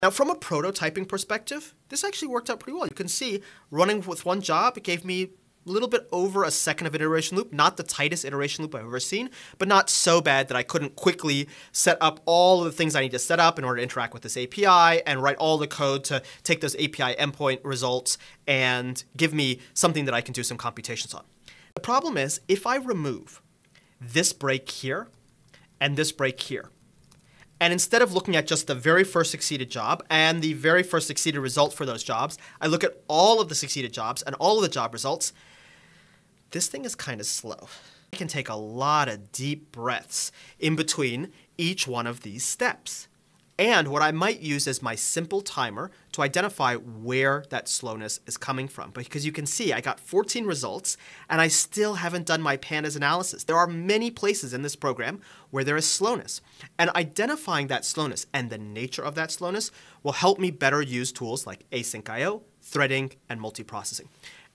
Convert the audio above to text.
Now, from a prototyping perspective, this actually worked out pretty well. You can see running with one job, it gave me a little bit over a second of iteration loop, not the tightest iteration loop I've ever seen, but not so bad that I couldn't quickly set up all of the things I need to set up in order to interact with this API and write all the code to take those API endpoint results and give me something that I can do some computations on. The problem is if I remove this break here and this break here, and instead of looking at just the very first succeeded job and the very first succeeded result for those jobs, I look at all of the succeeded jobs and all of the job results. This thing is kind of slow. I can take a lot of deep breaths in between each one of these steps and what I might use as my simple timer to identify where that slowness is coming from. Because you can see I got 14 results and I still haven't done my pandas analysis. There are many places in this program where there is slowness. And identifying that slowness and the nature of that slowness will help me better use tools like asyncio, threading, and multiprocessing.